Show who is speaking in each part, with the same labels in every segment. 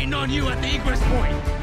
Speaker 1: Waiting on you at the egress point!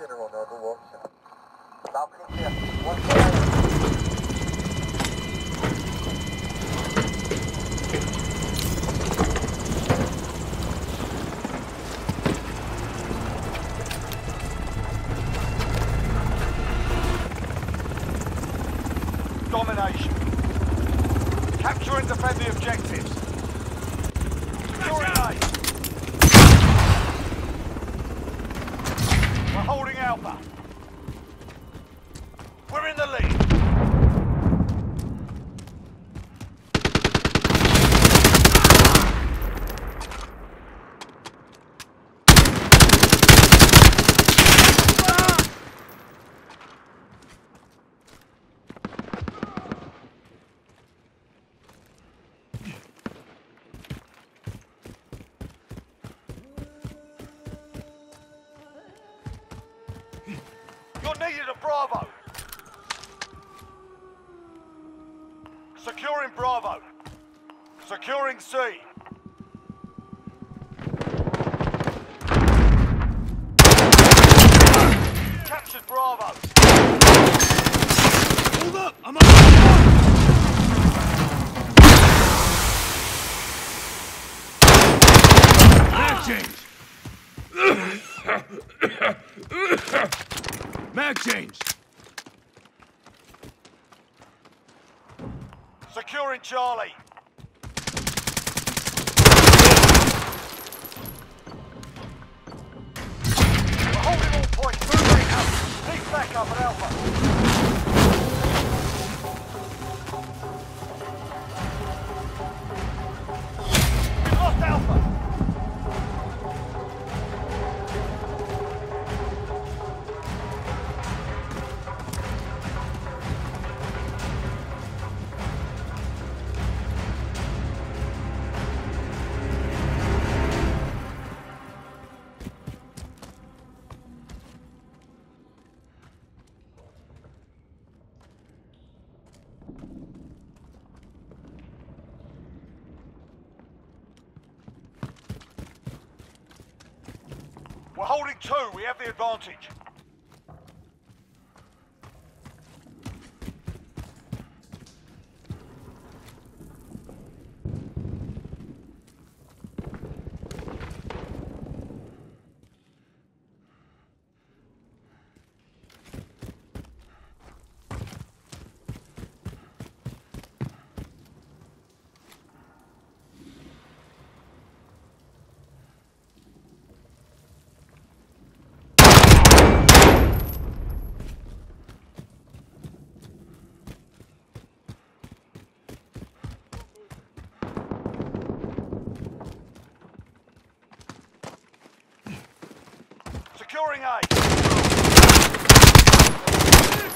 Speaker 2: consider on Noble Workshop. Now clear. One
Speaker 3: Securing Bravo. Securing C. Captured Bravo.
Speaker 1: Hold up! I'm on Mag change! Mag change!
Speaker 3: Securing Charlie.
Speaker 2: We're holding all points. Moving out. Pick back up at Alpha. Two. We have the advantage. Securing A.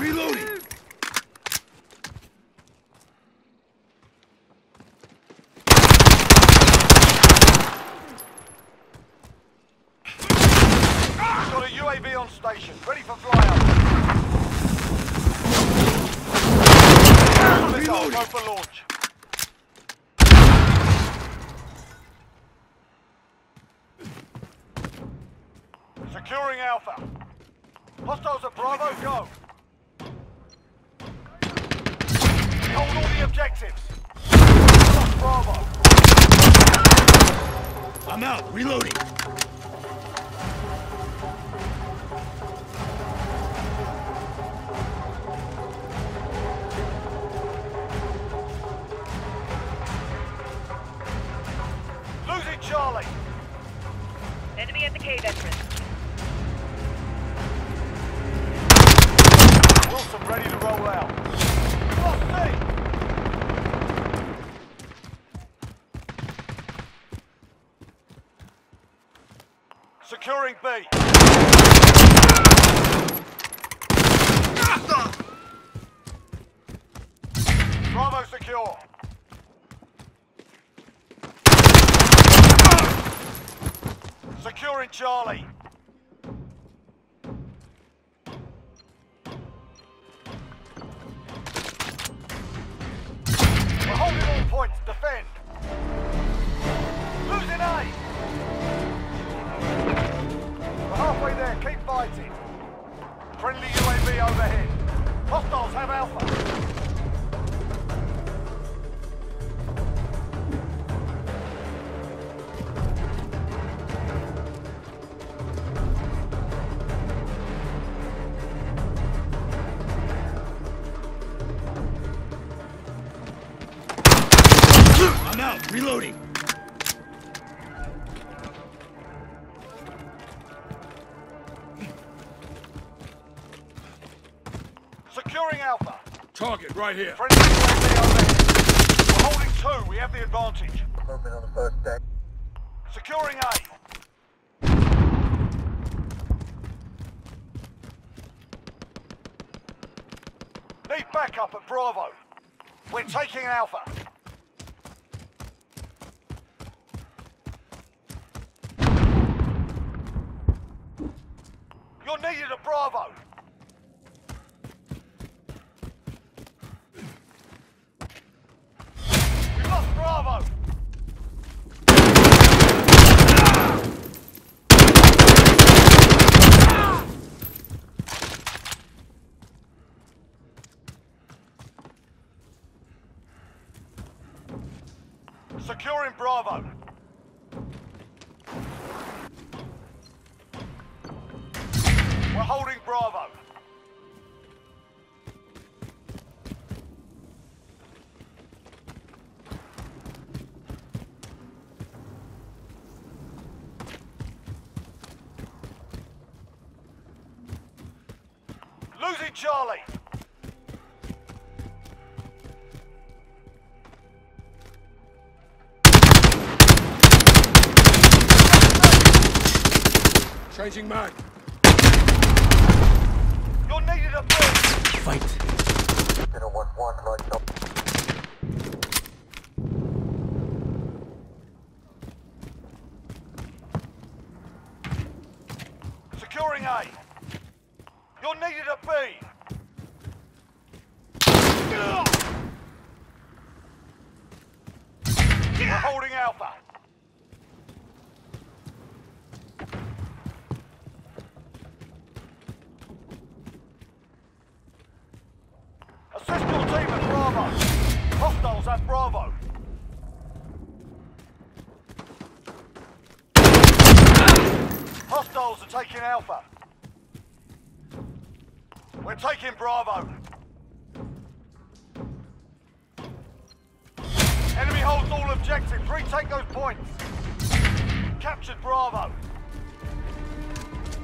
Speaker 1: Reloading!
Speaker 2: Got a UAV on station. Ready for flyout. Go for launch. Securing Alpha. Hostiles at Bravo, go. Hold all the objectives. Bravo.
Speaker 1: I'm out. Reloading.
Speaker 2: Securing B. Bravo secure. Securing Charlie. We're holding all points. Fighting. Friendly UAV overhead. Hostiles have Alpha.
Speaker 1: Reloading. Right here.
Speaker 2: Friendly UAV overhead. We're holding two. We have the advantage.
Speaker 4: Movement on the first deck.
Speaker 2: Securing A. Need backup at Bravo. We're taking Alpha. You're needed at Bravo. We've lost Bravo. Securing Bravo. We're holding Bravo. Losing Charlie.
Speaker 1: Changing mag.
Speaker 2: You're needed at B.
Speaker 1: Fight.
Speaker 4: Zero one one, right stop.
Speaker 2: Securing A. You're needed at B. We're holding Alpha. That's Bravo. Are taking Alpha. We're taking Bravo. Enemy holds all objectives. Retake those points. Captured Bravo.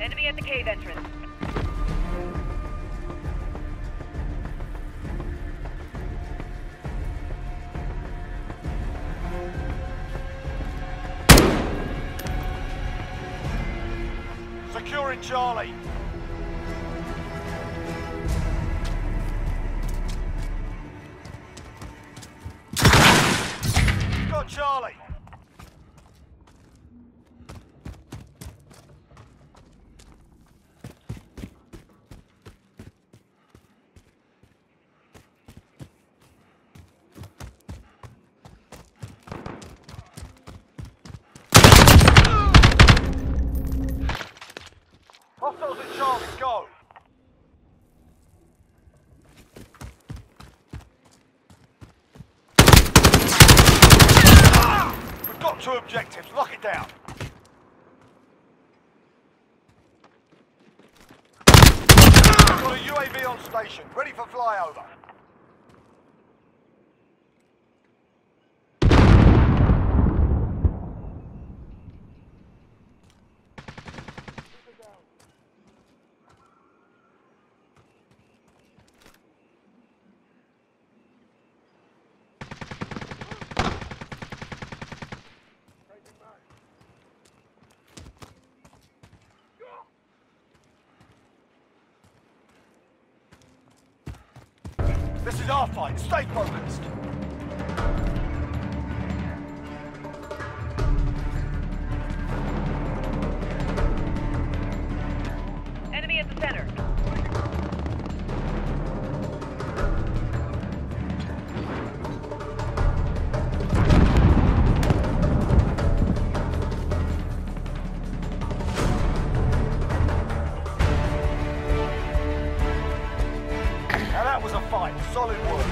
Speaker 5: Enemy at the cave entrance.
Speaker 2: Charlie. Hostiles at Charlie, go! We've got two objectives, lock it down. Got a UAV on station, ready for flyover. This is our fight, stay focused. solid work.